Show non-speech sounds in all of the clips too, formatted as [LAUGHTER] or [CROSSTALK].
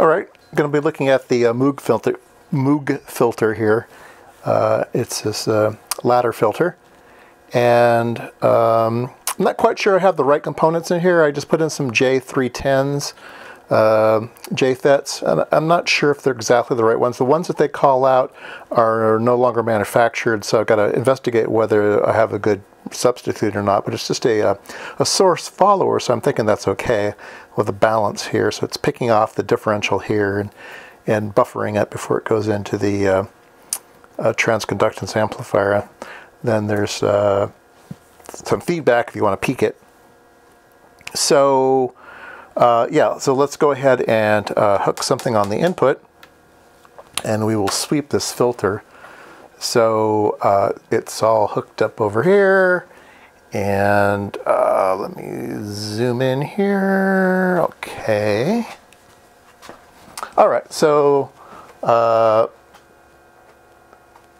All right, I'm going to be looking at the uh, Moog filter, Moog filter here. Uh, it's this uh, ladder filter, and um, I'm not quite sure I have the right components in here. I just put in some J310s, uh, JFETs, and I'm not sure if they're exactly the right ones. The ones that they call out are no longer manufactured, so I've got to investigate whether I have a good substitute or not, but it's just a, a, uh, a, source follower, so I'm thinking that's okay with the balance here. So it's picking off the differential here and, and buffering it before it goes into the uh, uh, transconductance amplifier. Then there's uh, some feedback if you want to peak it. So uh, yeah, so let's go ahead and uh, hook something on the input and we will sweep this filter so uh, it's all hooked up over here. And uh, let me zoom in here. Okay. All right, so uh,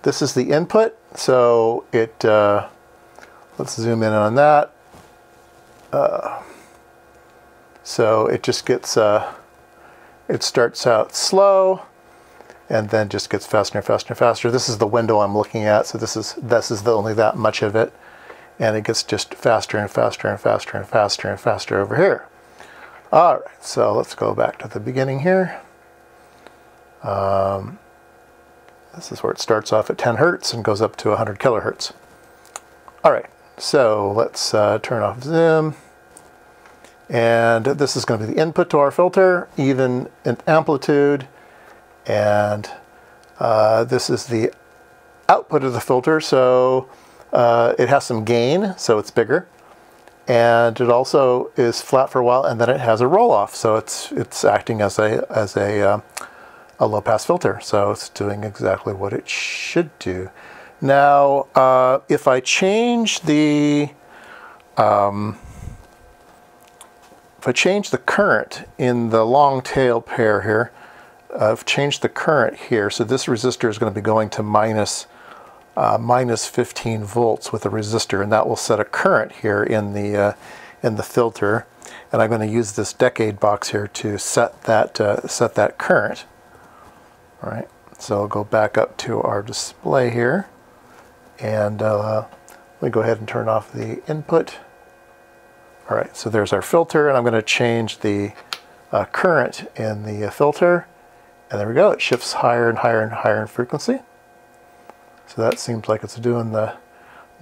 this is the input. So it, uh, let's zoom in on that. So it just gets, uh, it starts out slow and then just gets faster and faster and faster. This is the window I'm looking at, so this is this is the, only that much of it, and it gets just faster and faster and faster and faster and faster over here. All right, so let's go back to the beginning here. Um, this is where it starts off at 10 hertz and goes up to 100 kilohertz. All right, so let's uh, turn off zoom. And this is going to be the input to our filter, even in amplitude. And uh, this is the output of the filter, so uh, it has some gain, so it's bigger. And it also is flat for a while, and then it has a roll-off, so it's it's acting as a as a uh, a low-pass filter, so it's doing exactly what it should do. Now, uh, if I change the um, if I change the current in the long tail pair here, I've changed the current here. So this resistor is going to be going to minus, uh, minus 15 volts with the resistor, and that will set a current here in the, uh, in the filter. And I'm going to use this decade box here to set that, uh, set that current. All right, so I'll go back up to our display here. And uh, let me go ahead and turn off the input. All right, so there's our filter, and I'm going to change the uh, current in the filter. And there we go, it shifts higher and higher and higher in frequency. So that seems like it's doing the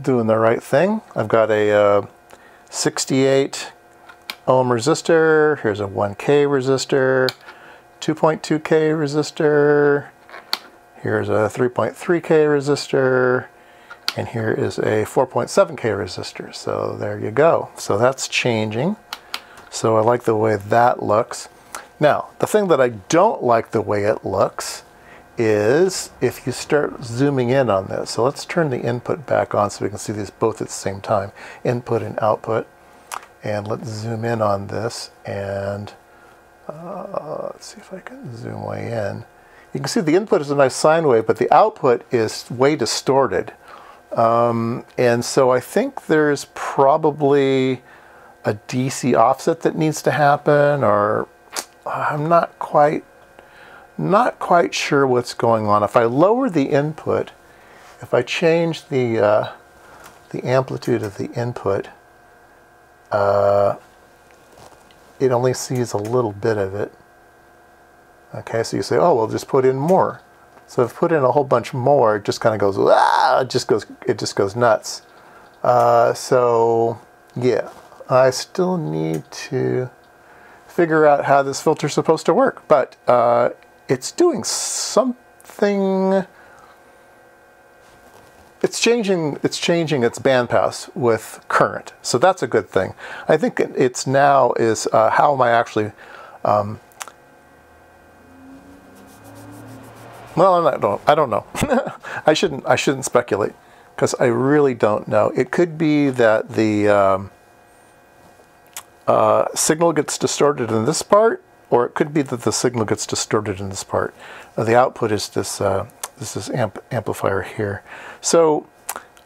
doing the right thing. I've got a uh, 68 ohm resistor, here's a 1K resistor, 2.2K resistor, here's a 3.3K resistor, and here is a 4.7K resistor. So there you go. So that's changing. So I like the way that looks. Now, the thing that I don't like the way it looks is if you start zooming in on this. So let's turn the input back on so we can see these both at the same time, input and output. And let's zoom in on this and uh, let's see if I can zoom way in. You can see the input is a nice sine wave, but the output is way distorted. Um, and so I think there's probably a DC offset that needs to happen or I'm not quite not quite sure what's going on. If I lower the input, if I change the uh, the amplitude of the input, uh, it only sees a little bit of it. Okay, so you say, oh, well, just put in more. So if I put in a whole bunch more, it just kind of goes, ah, it just goes, it just goes nuts. Uh, so yeah, I still need to figure out how this filter is supposed to work, but uh, it's doing something. It's changing. It's changing its bandpass with current, so that's a good thing. I think it's now is uh, how am I actually. Um, well, I don't. I don't know. [LAUGHS] I shouldn't. I shouldn't speculate because I really don't know. It could be that the um, uh, signal gets distorted in this part, or it could be that the signal gets distorted in this part. Uh, the output is this uh, this is amp amplifier here. So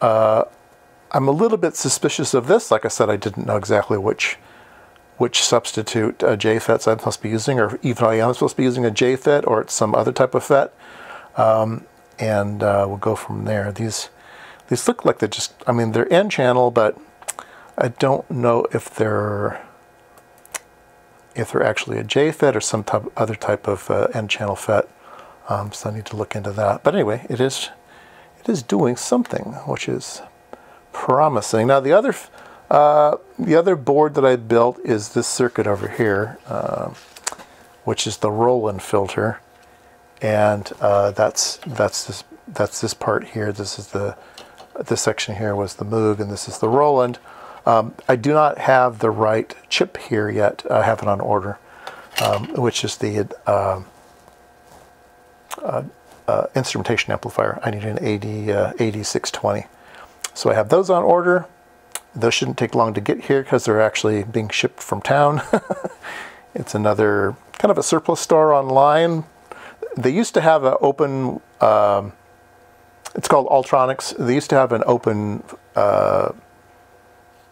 uh, I'm a little bit suspicious of this. Like I said, I didn't know exactly which which substitute uh, JFETs I'm supposed to be using, or even I am supposed to be using a JFET, or it's some other type of FET. Um, and uh, we'll go from there. These these look like they're just, I mean, they're N channel, but I don't know if they're if they're actually a JFET or some type, other type of uh, N channel FET. Um, so I need to look into that. But anyway, it is it is doing something, which is promising. Now the other uh, the other board that I built is this circuit over here, uh, which is the Roland filter, and uh, that's that's this that's this part here. This is the this section here was the Moog, and this is the Roland. Um, I do not have the right chip here yet. I have it on order, um, which is the uh, uh, uh, instrumentation amplifier. I need an AD, AD620. So I have those on order. Those shouldn't take long to get here because they're actually being shipped from town. [LAUGHS] it's another kind of a surplus store online. They used to have an open, um, it's called Ultronics. They used to have an open uh,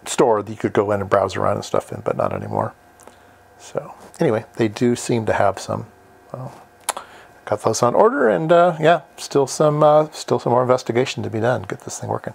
store that you could go in and browse around and stuff in, but not anymore. So anyway, they do seem to have some. Well, got those on order, and uh, yeah, still some uh, still some more investigation to be done. Get this thing working.